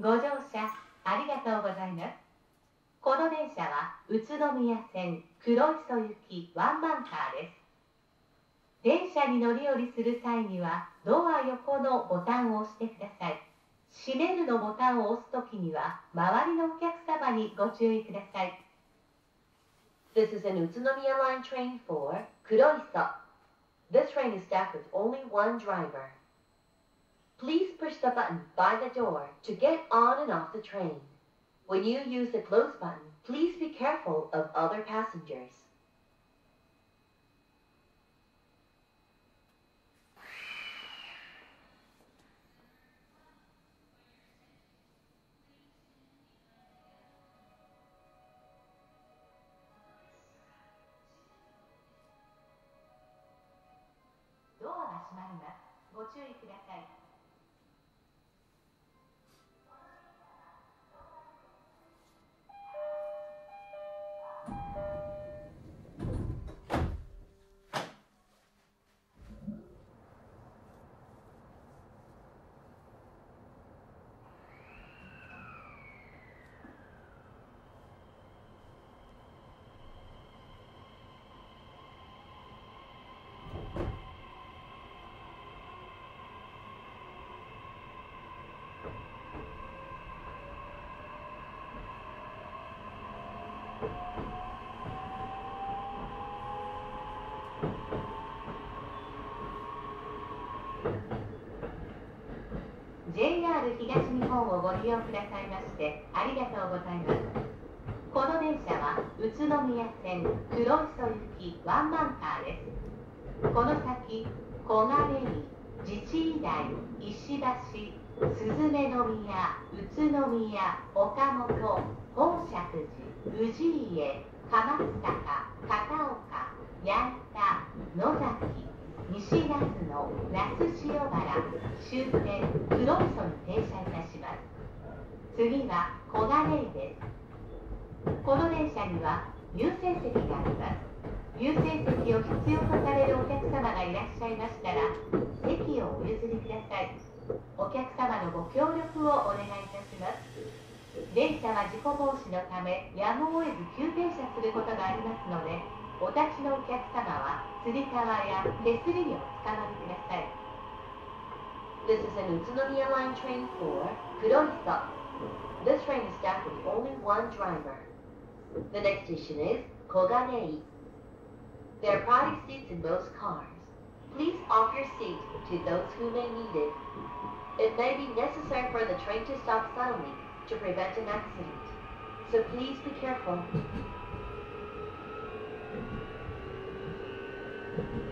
ご乗車ありがとうございます。この電車は宇都宮線黒磯行きワンマンカーです。電車に乗り降りする際にはドア横のボタンを押してください。閉めるのボタンを押すときには周りのお客様にご注意ください。This is an Utsunomiya line train for Kuroiso. This train is staffed with only one driver. Please push the button by the door to get on and off the train. When you use the close button, please be careful of other passengers. JR 東日本をご利用くださいましてありがとうございます。この電車は宇都宮線黒磯行きワンマンカーです。この先小金井自治医大石橋スズメの宮宇都宮岡本宝石寺氏家鎌塚片岡矢板野崎西那須の那須塩原終点黒磯に停車いたします。次は小金井です。この電車には優先席があります。優先席を必要とされるお客様がいらっしゃいましたら席をお譲りください。お客様のご協力をお願いいたします。電車は事故防止のためやむを得ず急停車することがありますのでお立ちのお客様はつり革や手すりにお使わりください This is an Utsunomiya line train for Kuroiso. This train is staffed with only one driver. The next station is Koganei. There are private seats in most cars. Please offer your seat to those who may need it. It may be necessary for the train to stop suddenly to prevent an accident. So please be careful. 「 Thank you.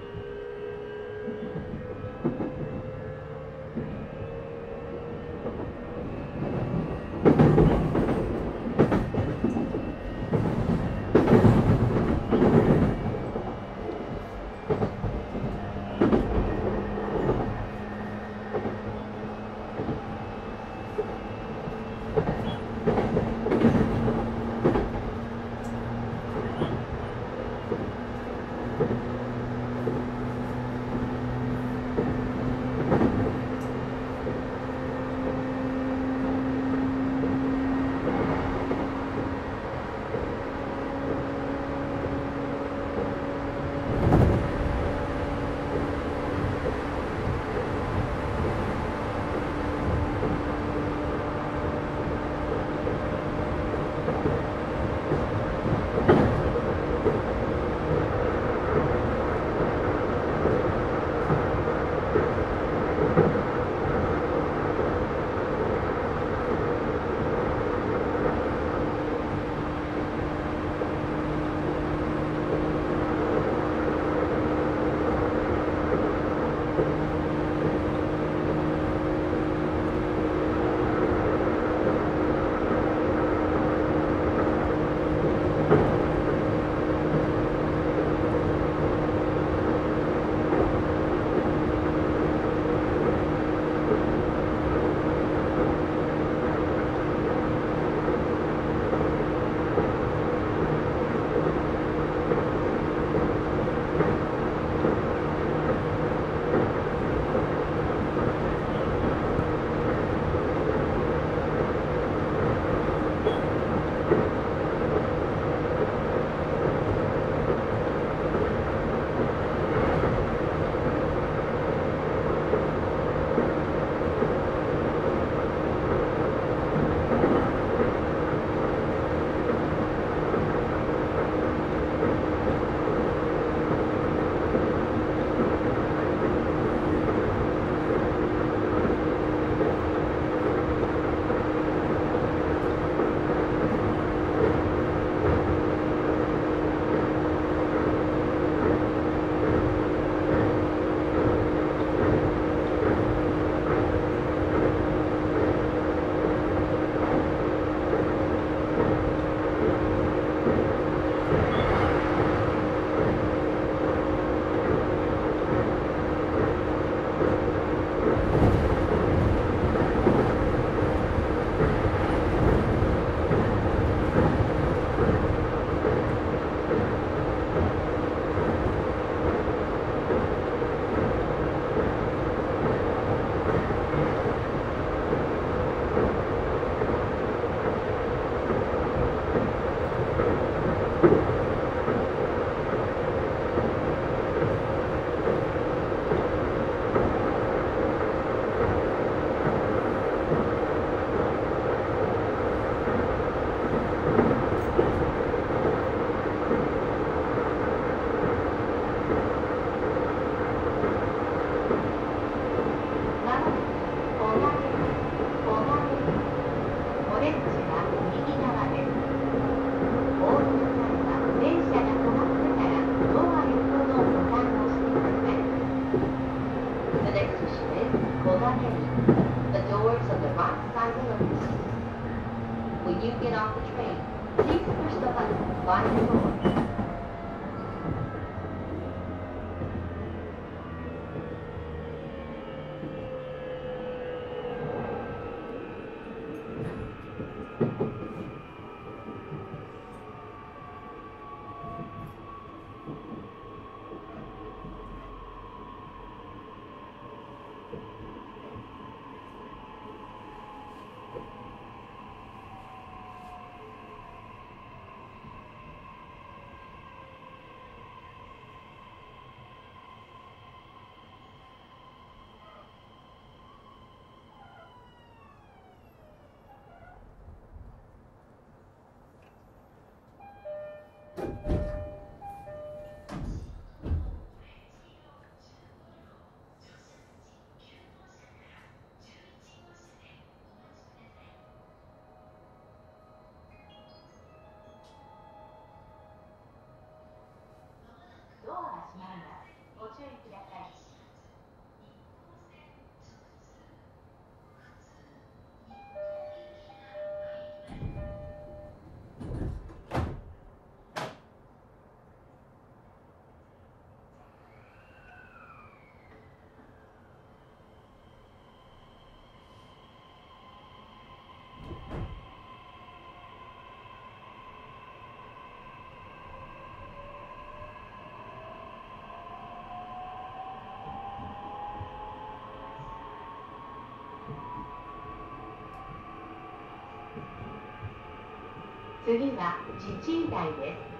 次は自治医大です。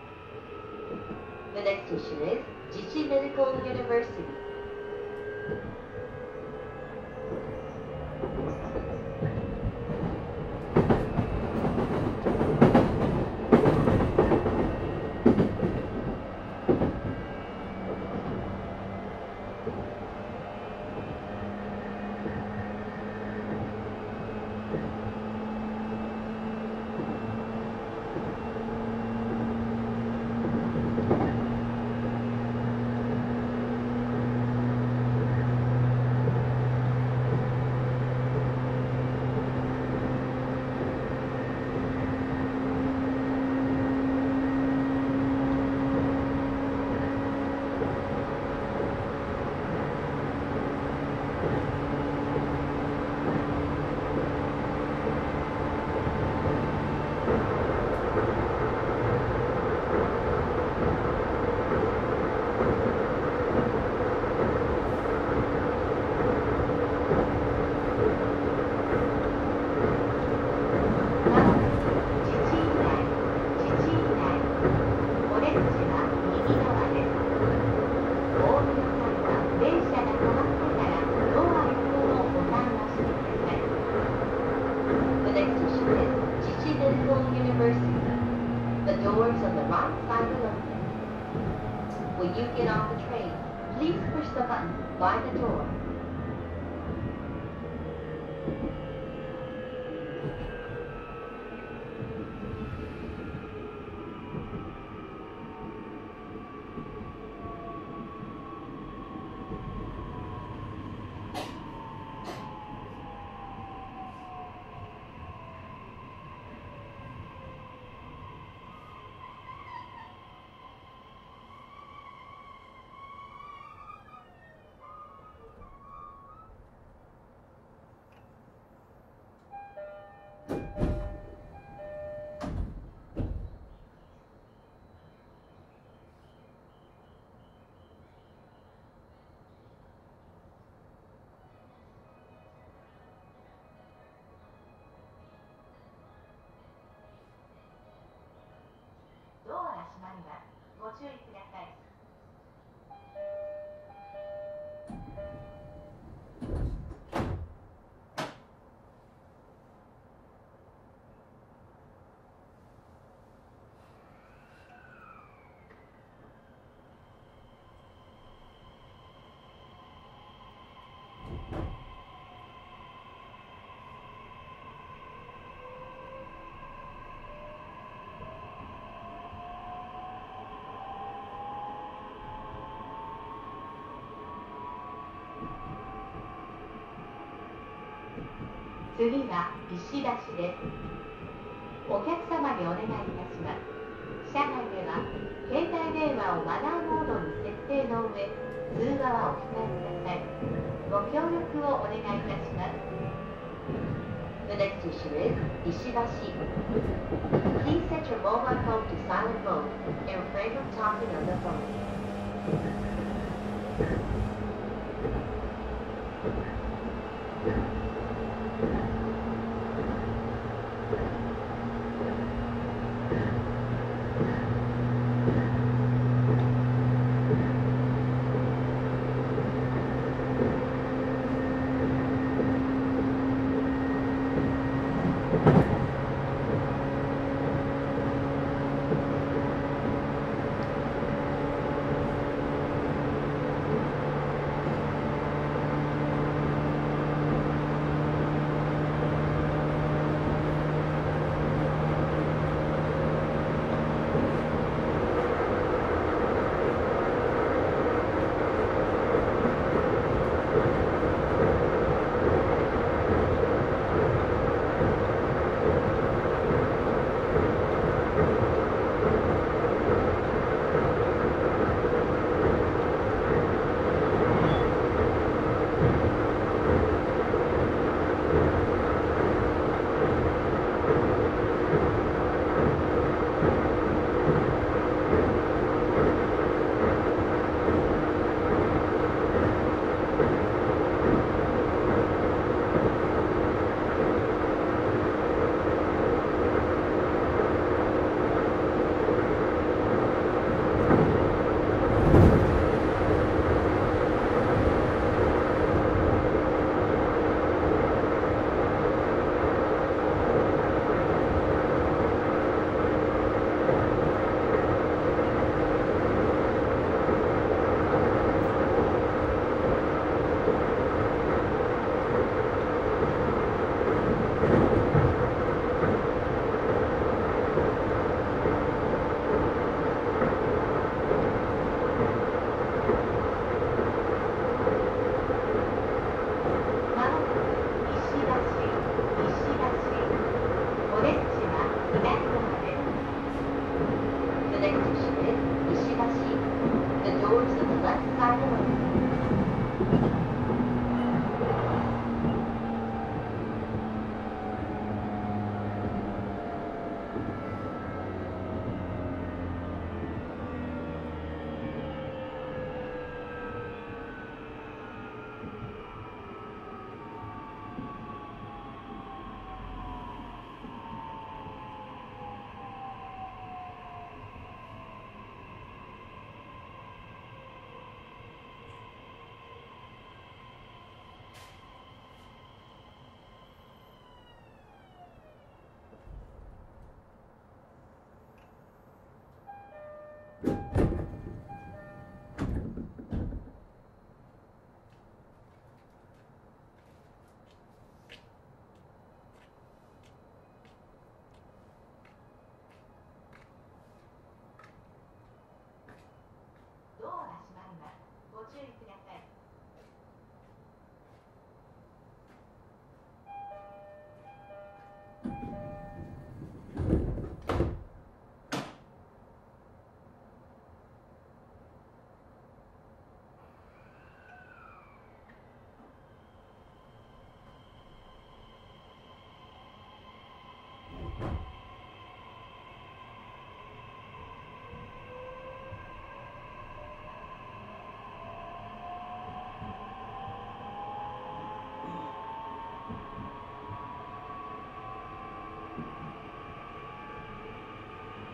The next station is Jichi Medical University. 次は石橋ですお客様にお願いいたします車内では携帯電話をマナーモードに設定の上通話はお控えくださいご協力をお願いいたします The next station is Ishibashi. Please set your mobile phone to silent mode and refrain from talking on the phone.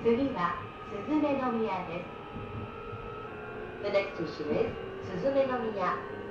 次は鈴の宮です The next station is Suzume-no-miya.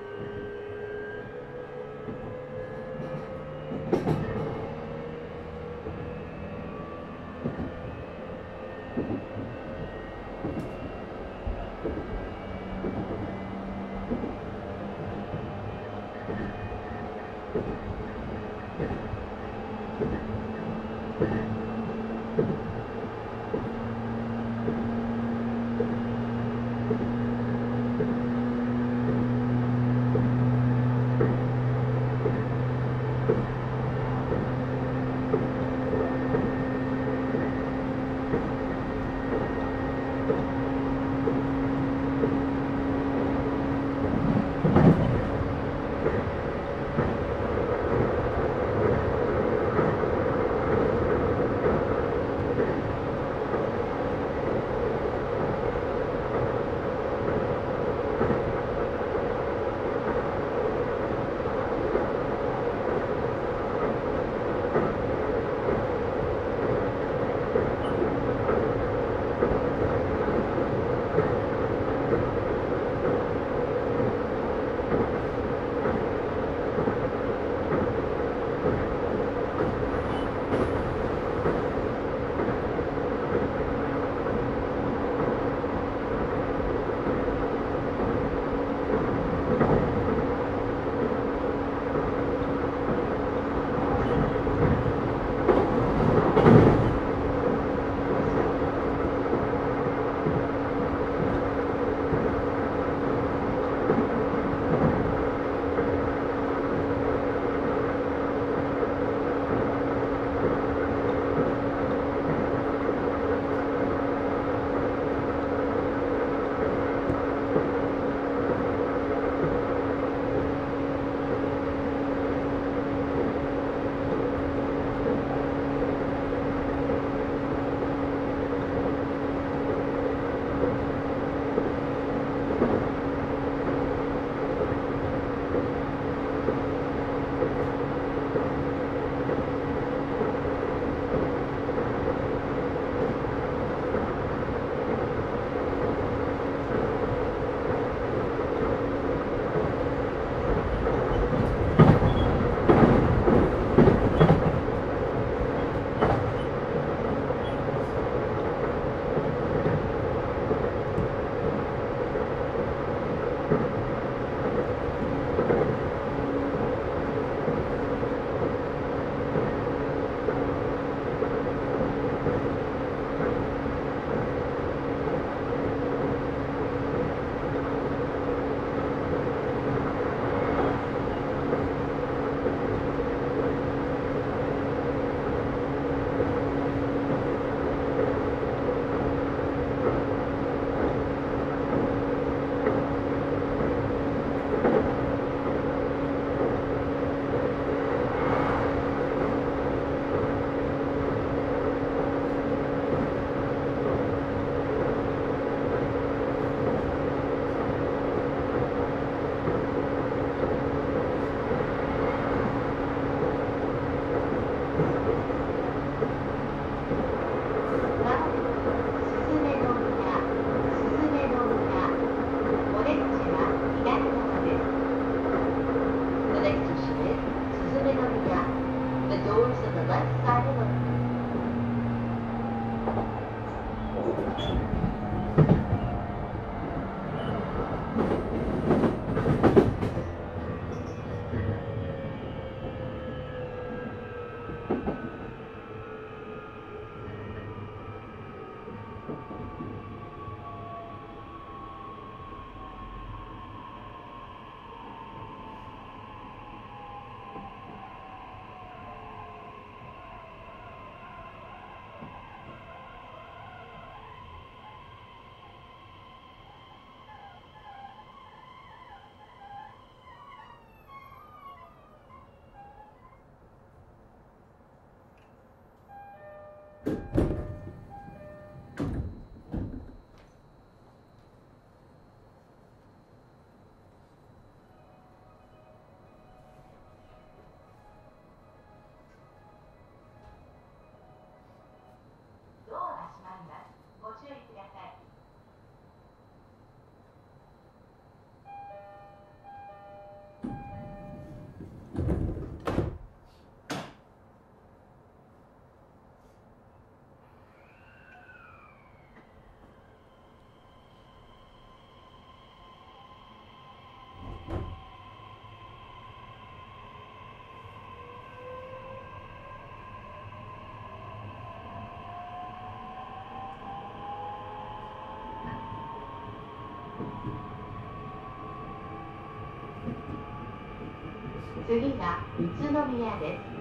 次が宇都宮です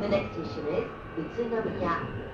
The next station is Utsunomiya. 新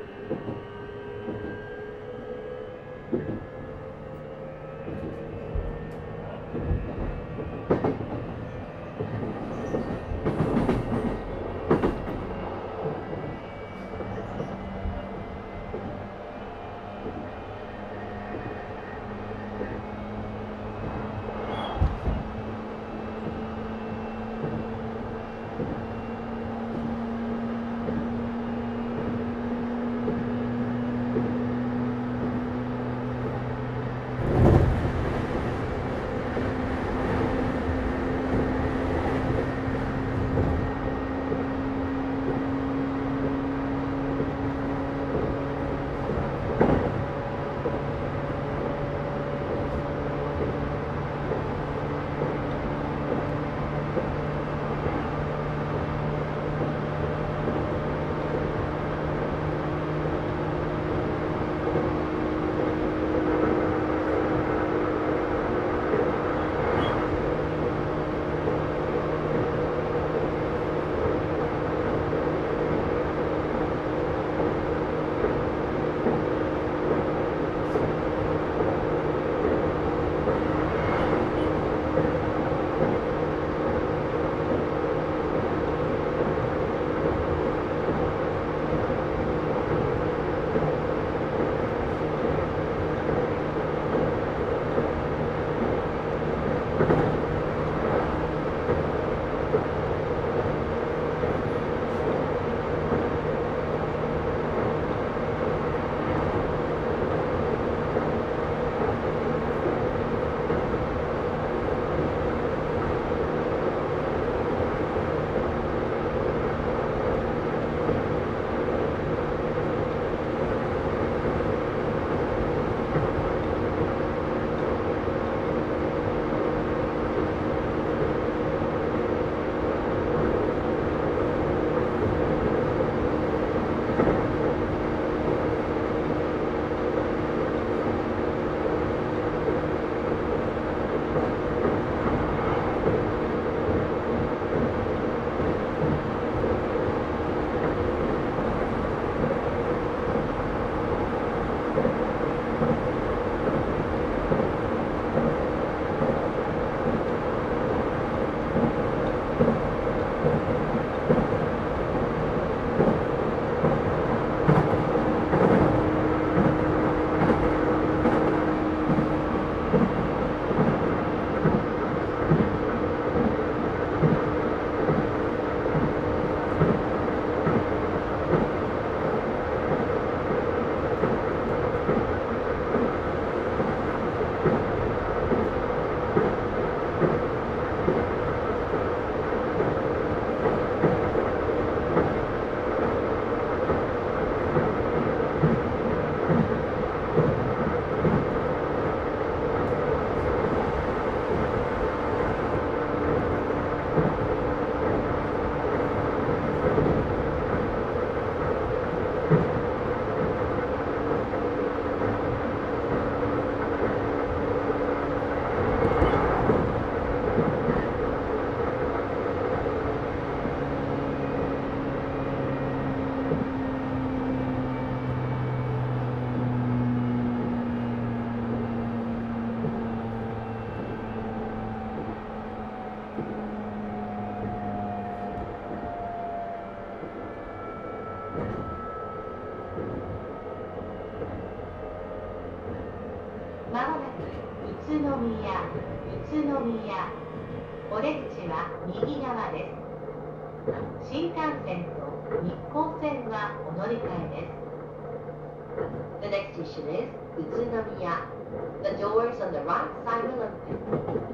Doors on the right side open.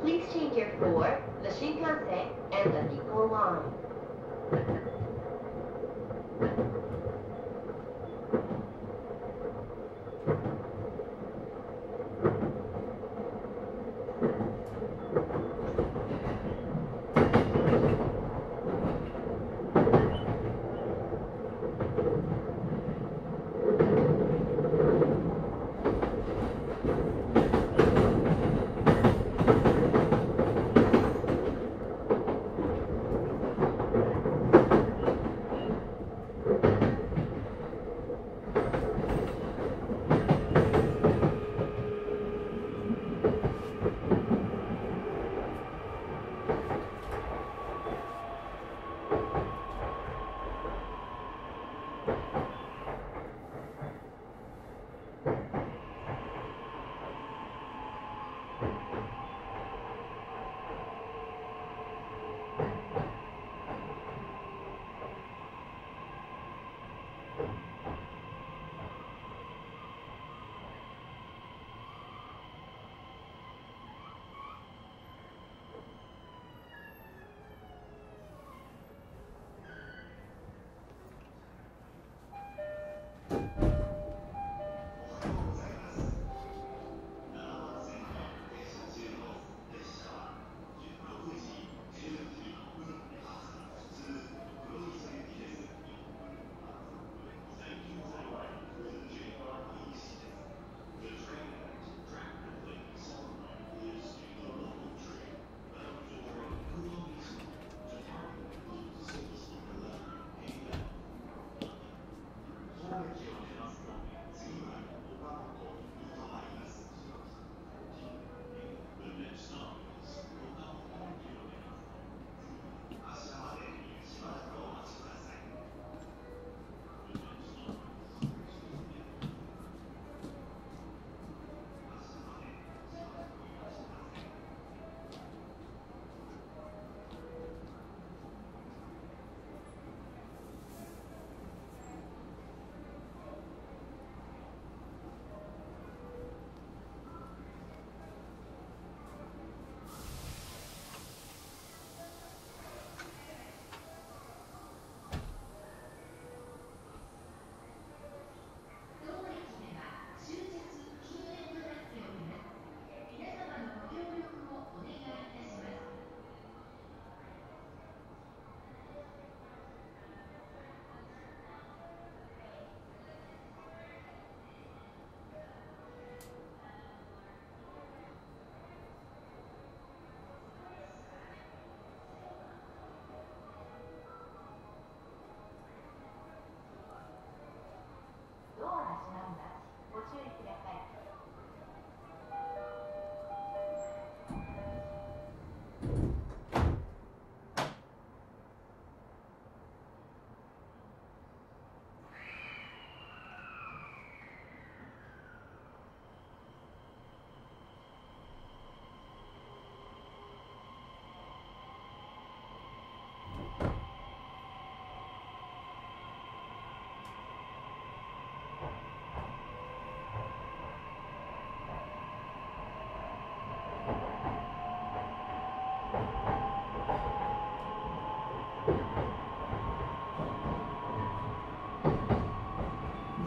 Please change your for the Shinkansen and the Nikko line.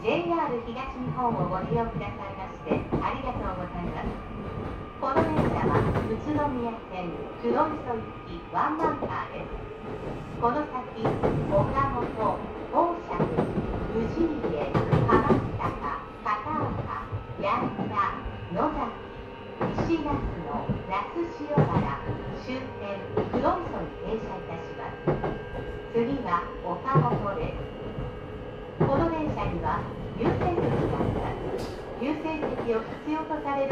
JR 東日本をご利用くださいましてありがとうございます。この電車は宇都宮線黒磯行きワンマンカーです。この先岡本 para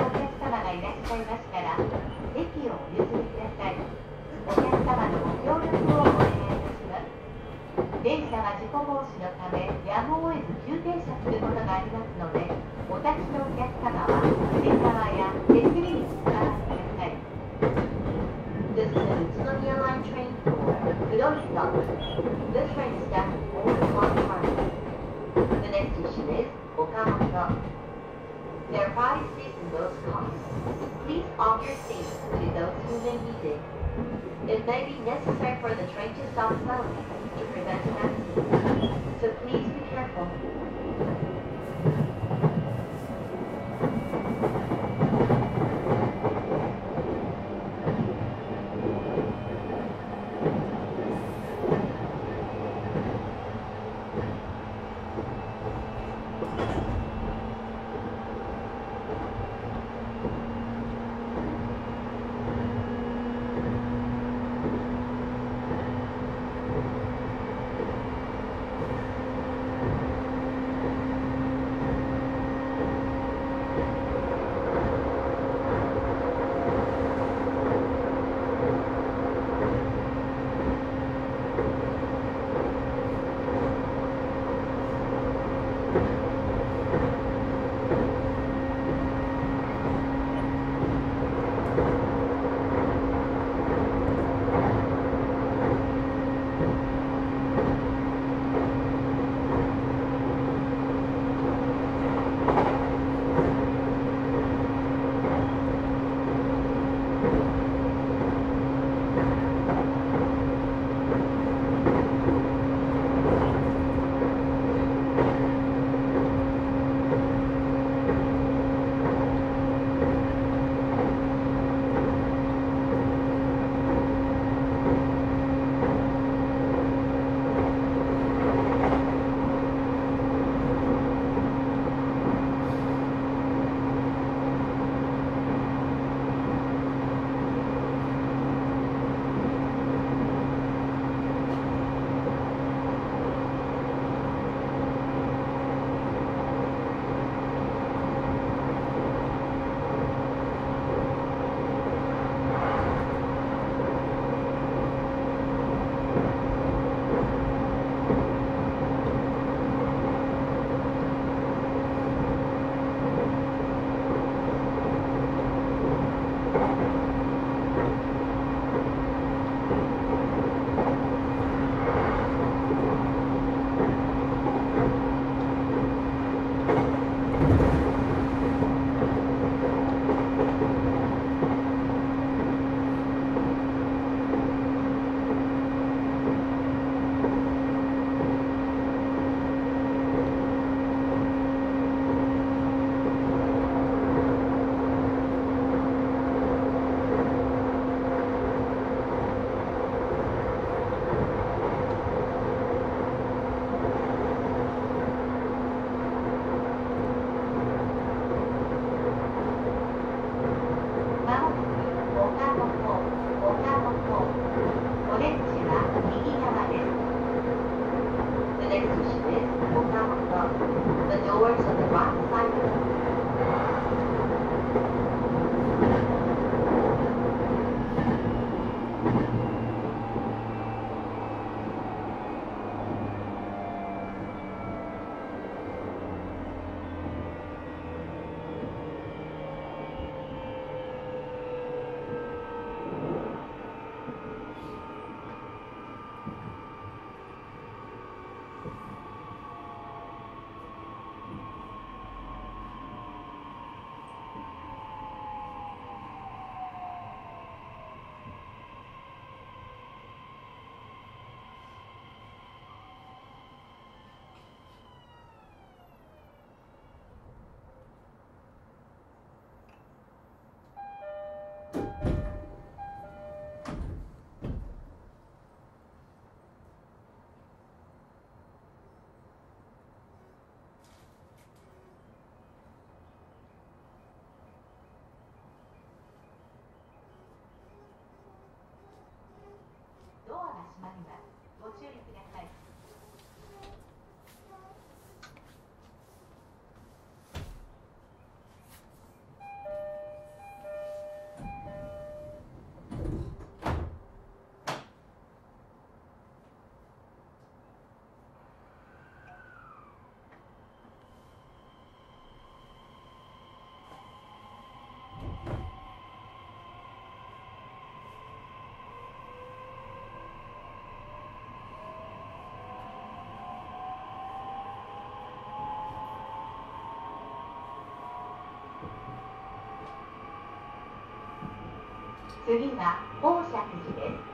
次は宝石寺です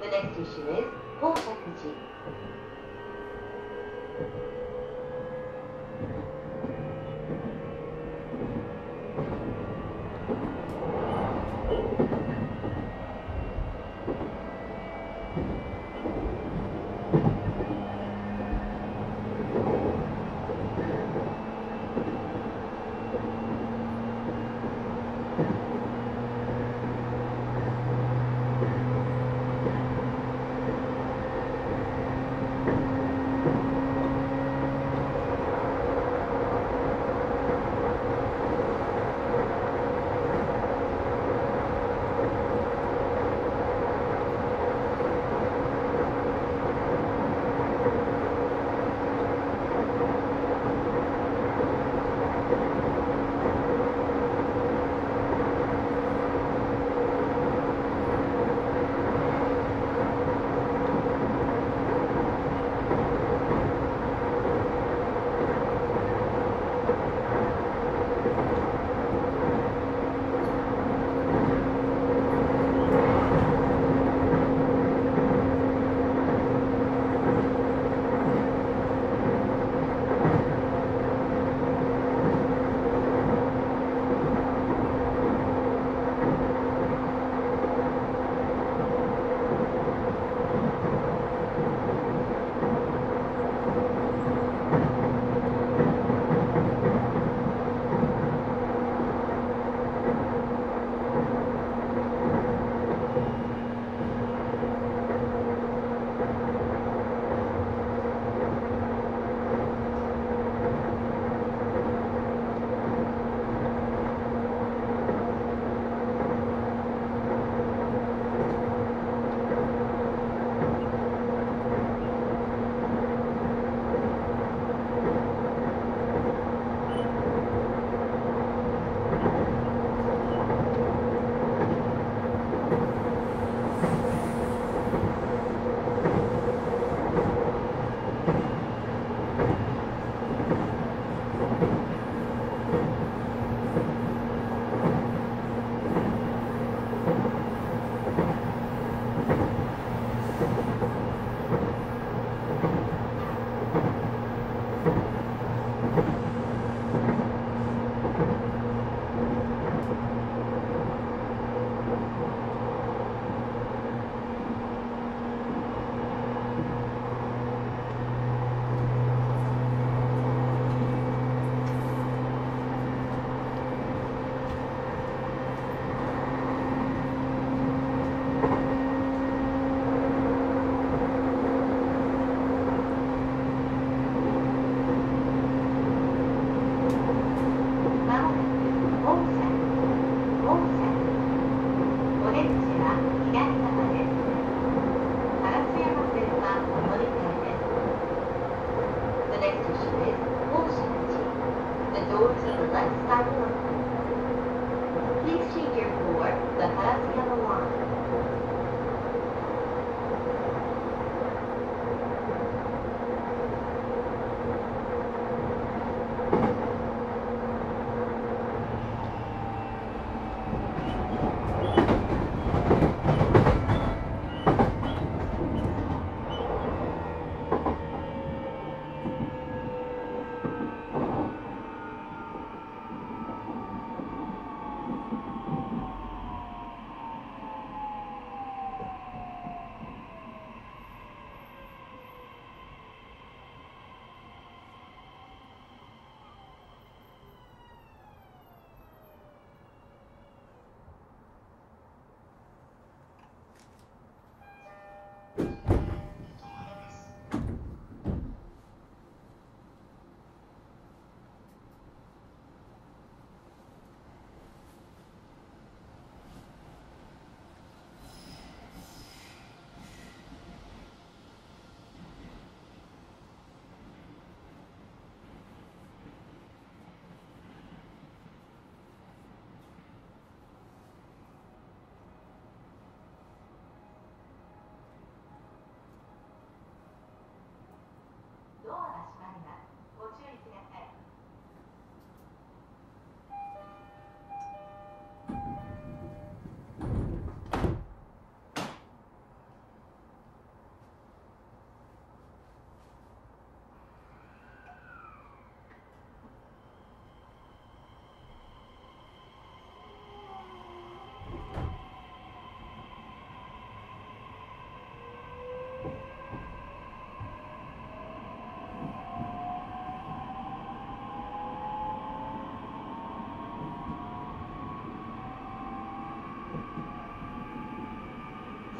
The next station is 宝石寺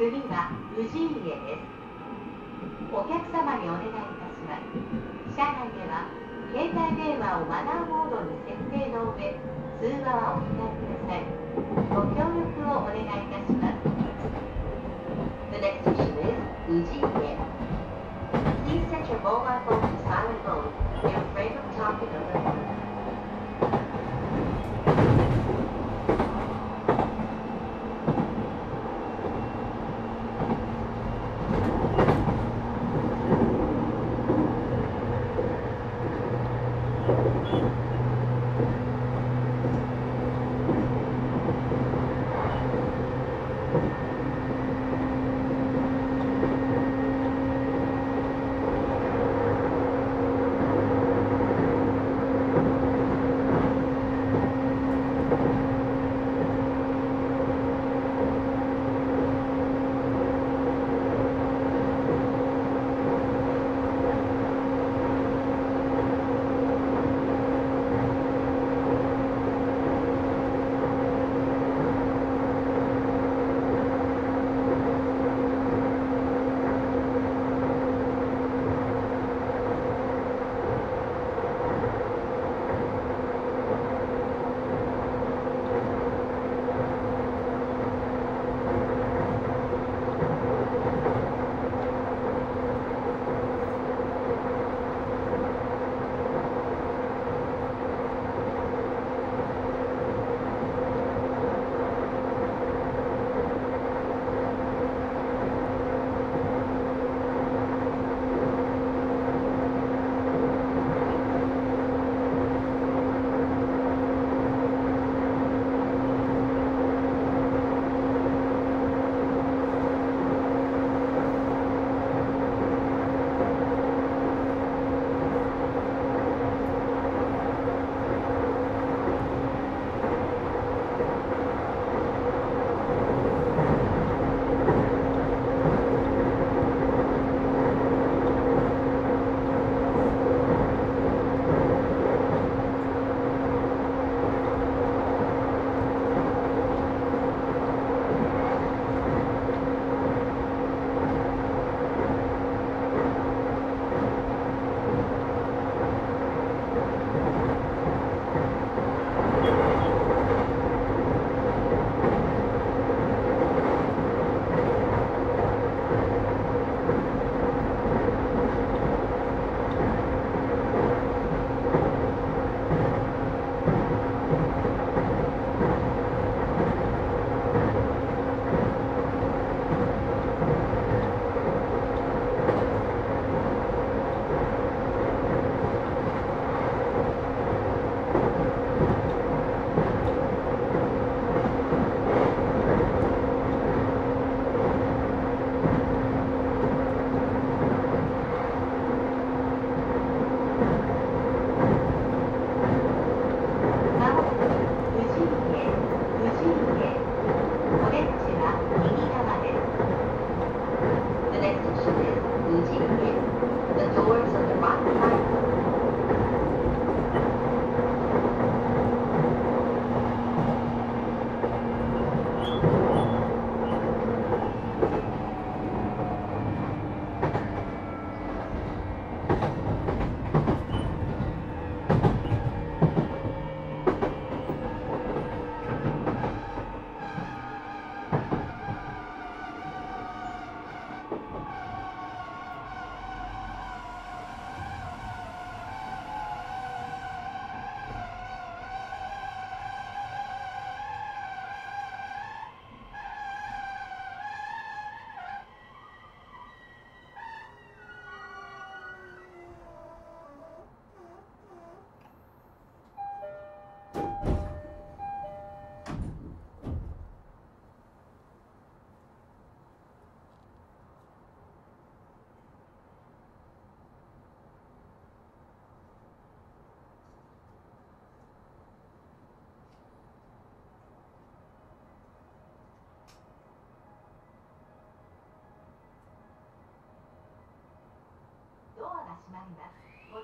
次は宇治家ですお客様にお願いいたします車内では携帯電話をマナーモードに設定の上通話はお控えくださいご協力をお願いいたします The next station is Ujiie. Please set your mobile phone to silent mode. You're afraid of talking on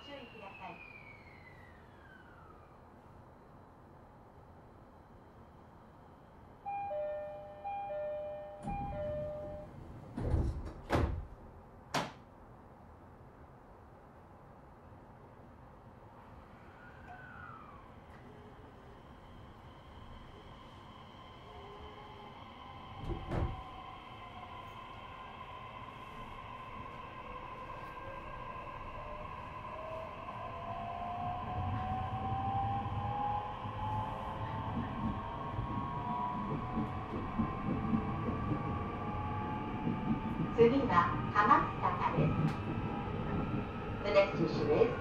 still here. 次は浜坂です。The next issue is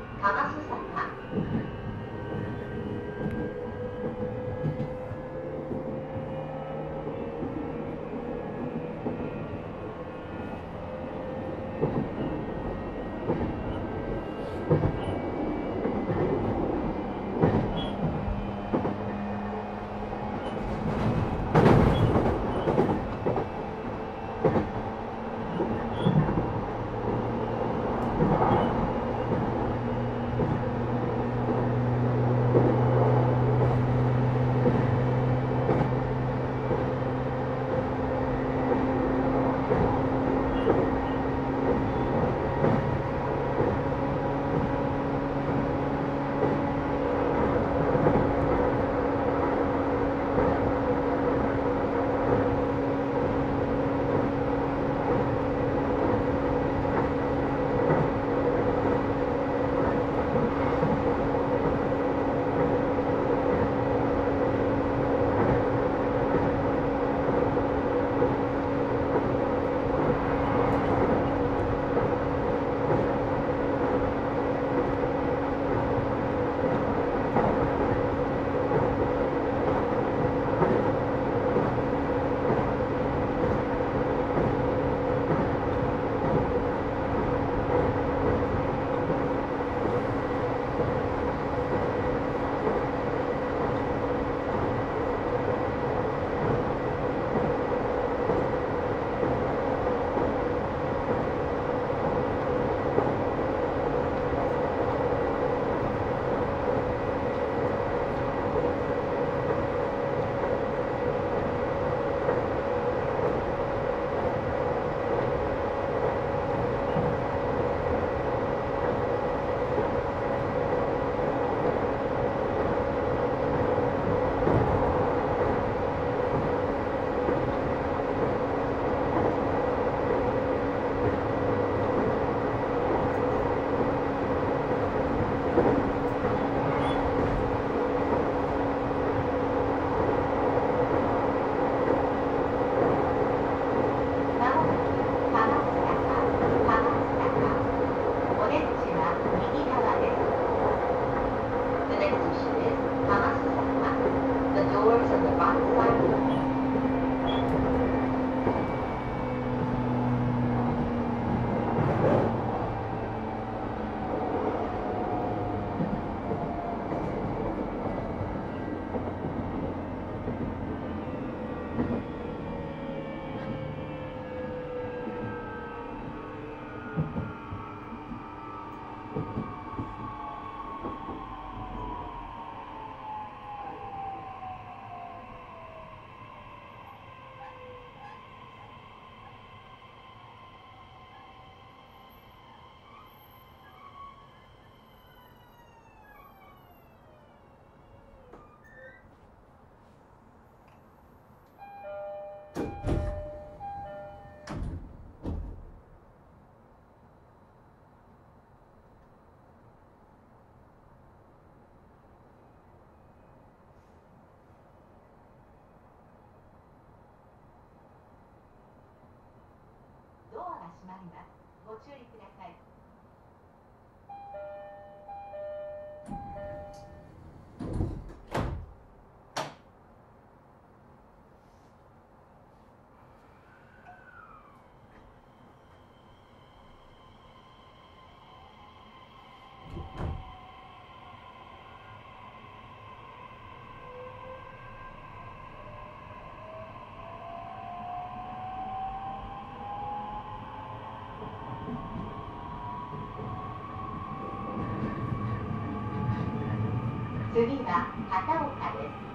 は片岡です。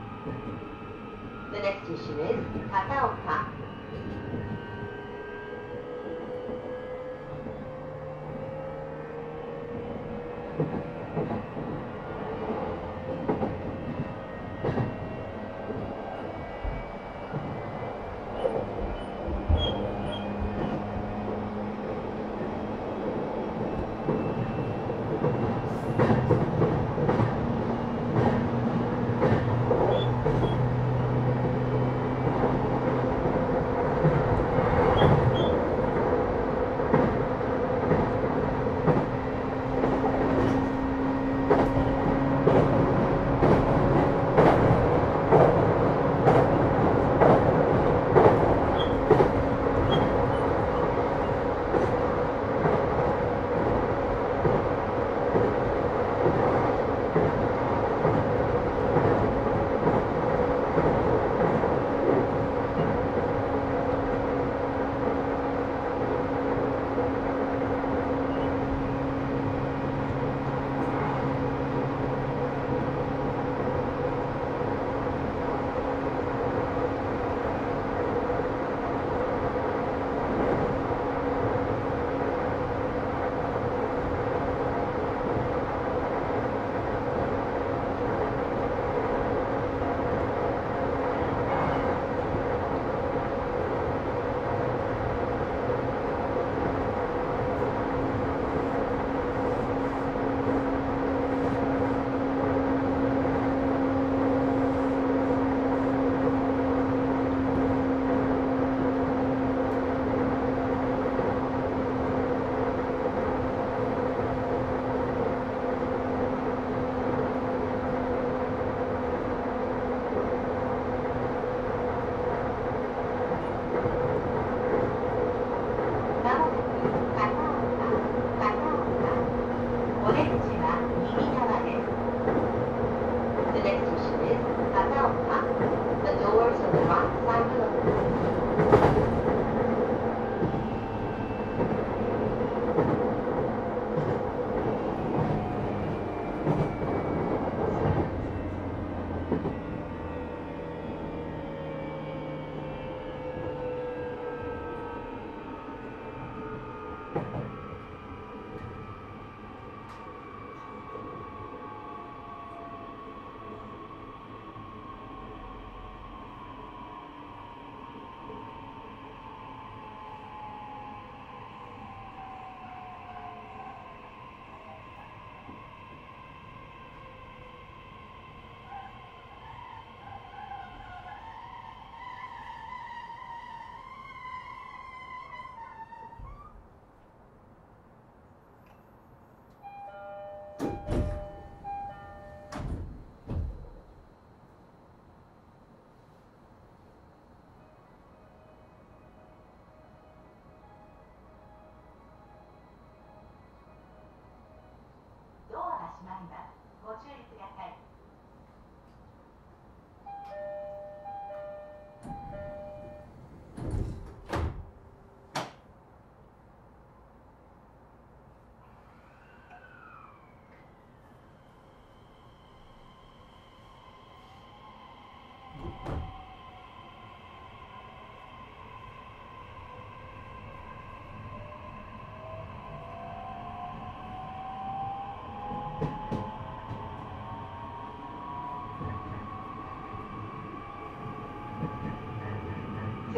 The next station is 片岡。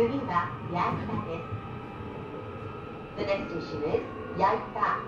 次は矢板です The next station is Yaita.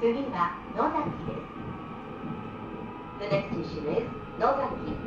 次は野崎です The next station is Nozaki.「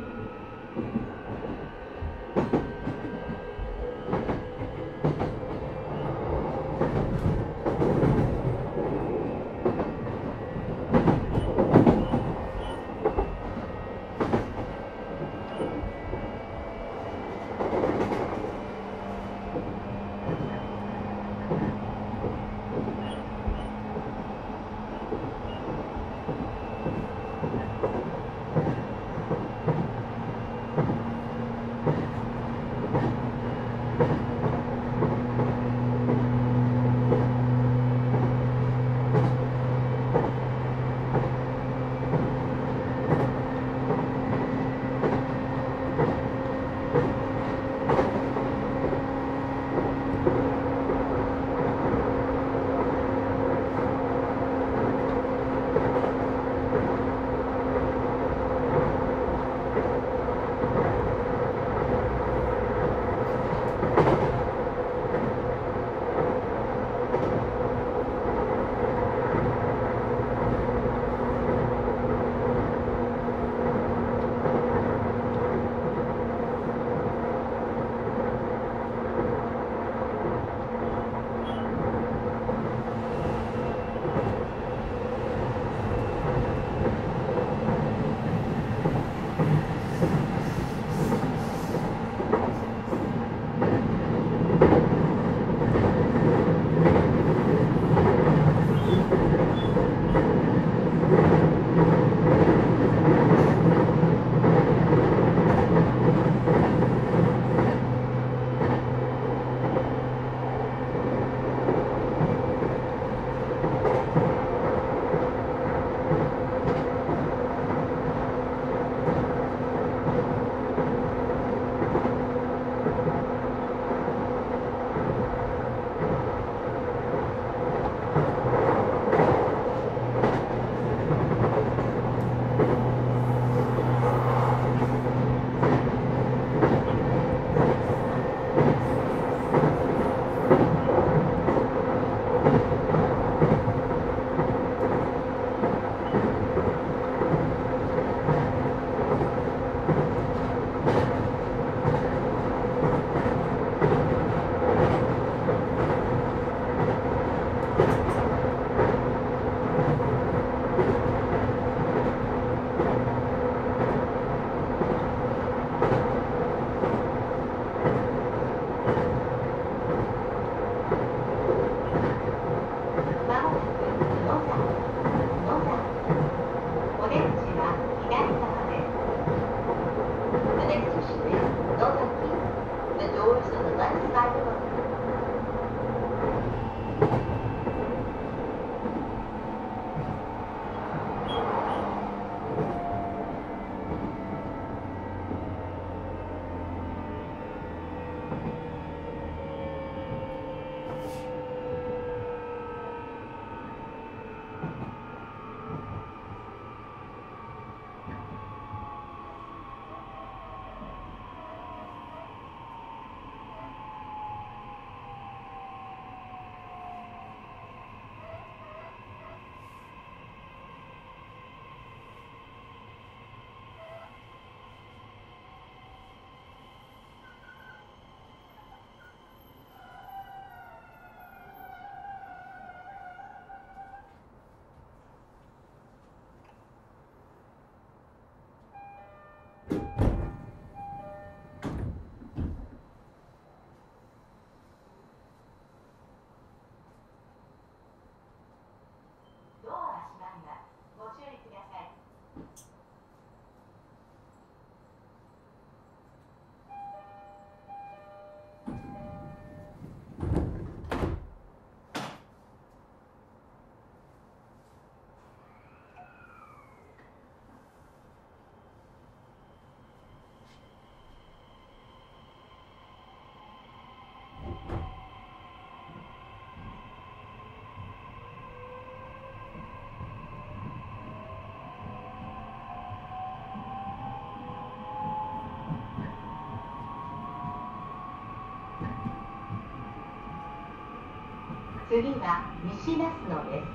次は西那須野です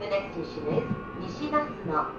The next station is Nishinazuno. ま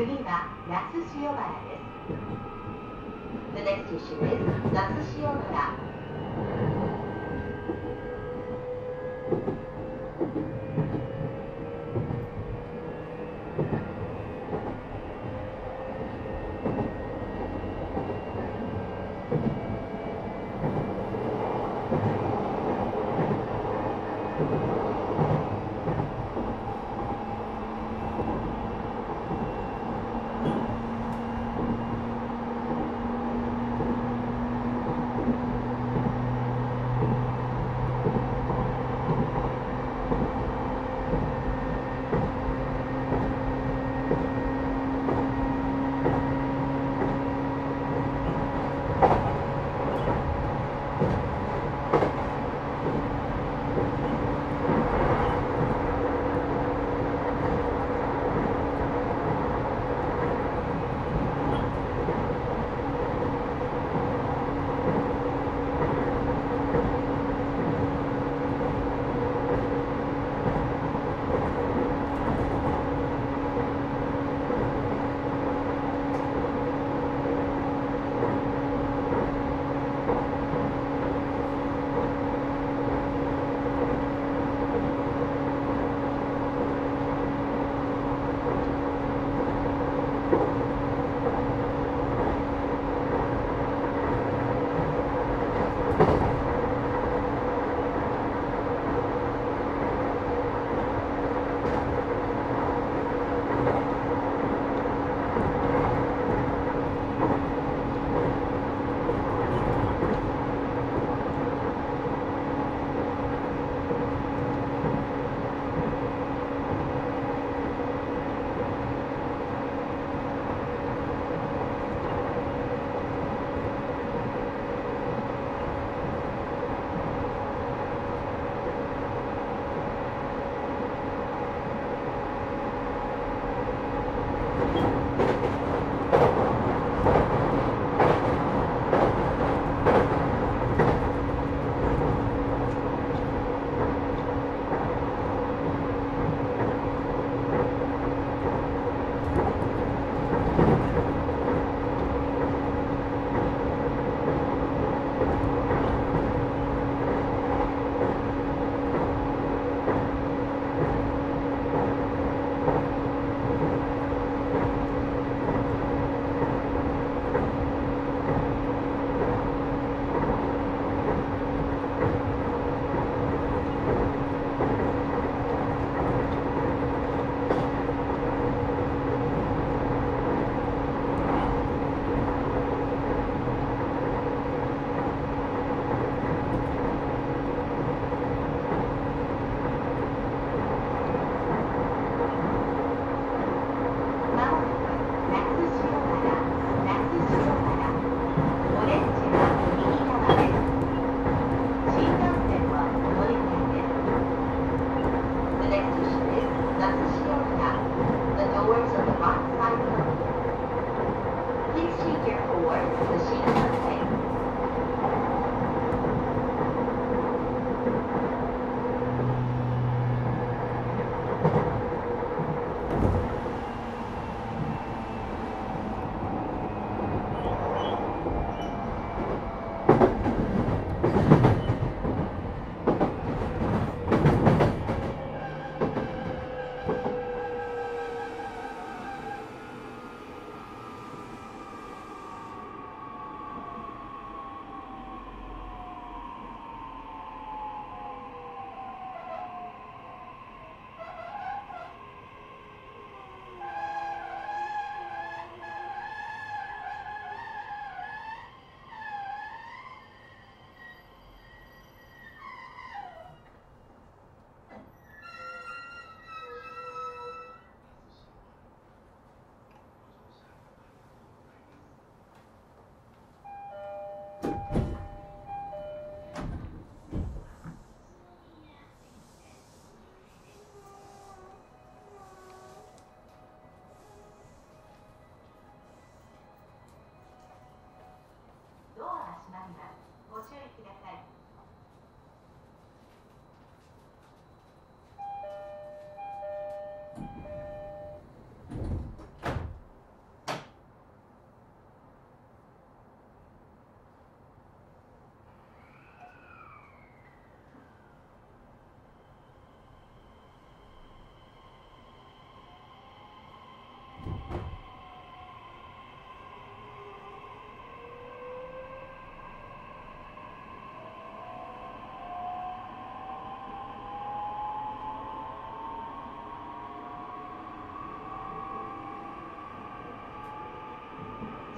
次は那須塩原です The next station is Natsushiyobara.「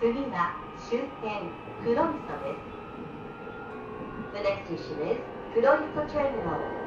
次は終点黒磯です。The next station is 黒磯 Terminal.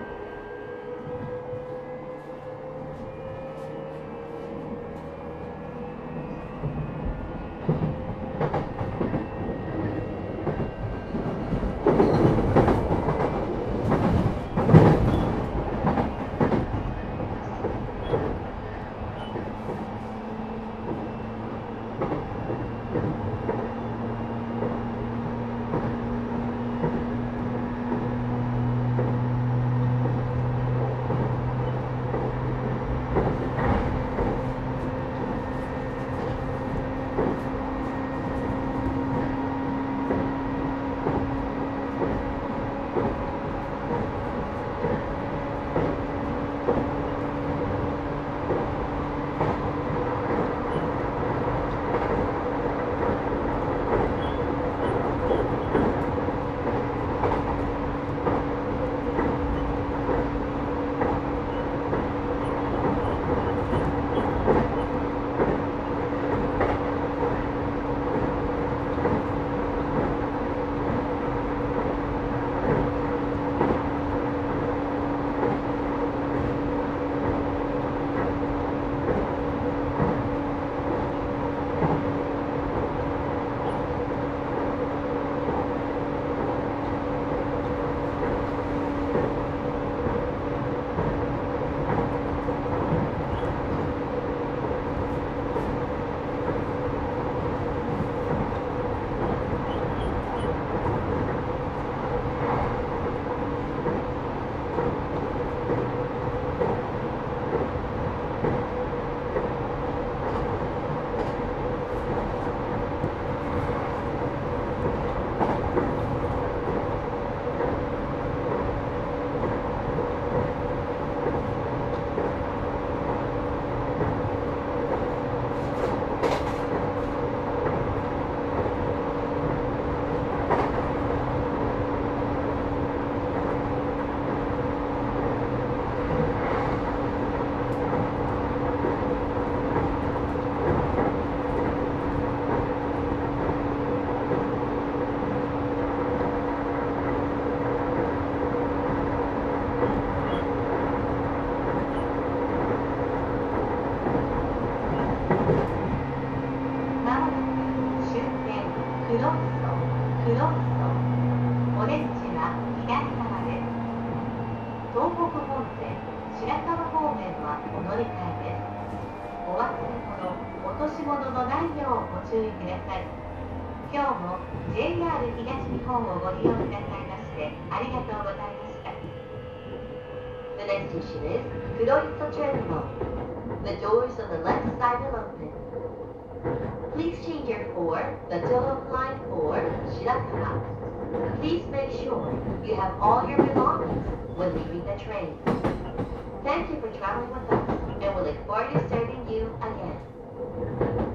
the Toho line 4, Shirakura. Please make sure you have all your belongings when leaving the train. Thank you for traveling with us, and we look forward to serving you again.